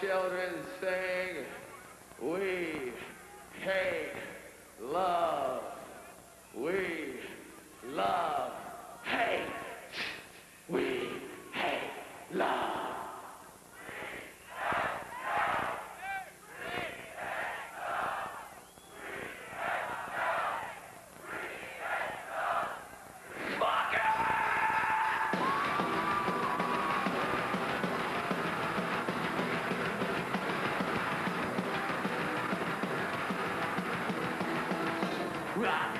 children sing, we hate love. We love hate. We hate love. Hoorah!